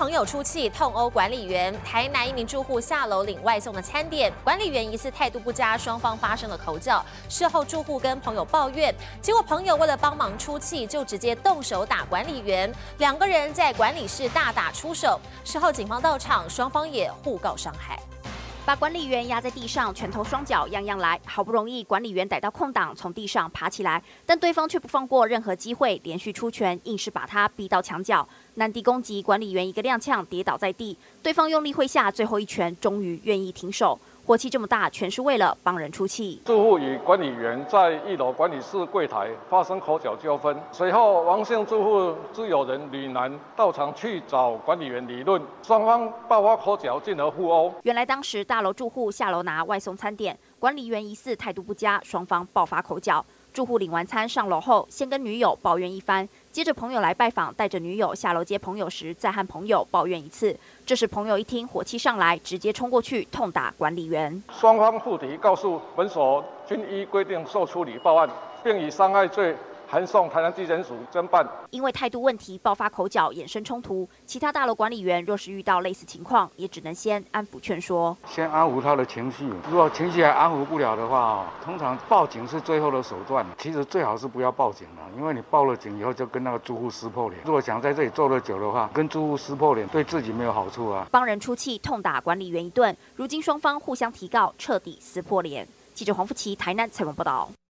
朋友出气痛殴管理员，台南一名住户下楼领外送的餐点，管理员疑似态度不佳，双方发生了口角。事后住户跟朋友抱怨，结果朋友为了帮忙出气，就直接动手打管理员，两个人在管理室大打出手。事后警方到场，双方也互告伤害。把管理员压在地上，拳头双脚样样来。好不容易管理员逮到空档，从地上爬起来，但对方却不放过任何机会，连续出拳，硬是把他逼到墙角。难敌攻击，管理员一个踉跄，跌倒在地。对方用力挥下最后一拳，终于愿意停手。火气这么大，全是为了帮人出气。住户与管理员在一楼管理室柜台发生口角纠纷，随后王姓住户自有人吕楠到场去找管理员理论，双方爆发口角，进而互殴。原来当时大楼住户下楼拿外送餐点，管理员疑似态度不佳，双方爆发口角。住户领完餐上楼后，先跟女友抱怨一番，接着朋友来拜访，带着女友下楼接朋友时，再和朋友抱怨一次。这时朋友一听，火气上来，直接冲过去痛打管理员。双方互提，告诉本所均依规定受处理报案，并以伤害罪。函送台南地检署侦办。因为态度问题爆发口角，衍生冲突。其他大楼管理员若是遇到类似情况，也只能先安抚劝说，先安抚他的情绪。如果情绪还安抚不了的话，通常报警是最后的手段。其实最好是不要报警了，因为你报了警以后，就跟那个住户撕破脸。如果想在这里坐得久的话，跟住户撕破脸，对自己没有好处啊。帮人出气，痛打管理员一顿，如今双方互相提告，彻底撕破脸。记者黄富琪台南采访报道。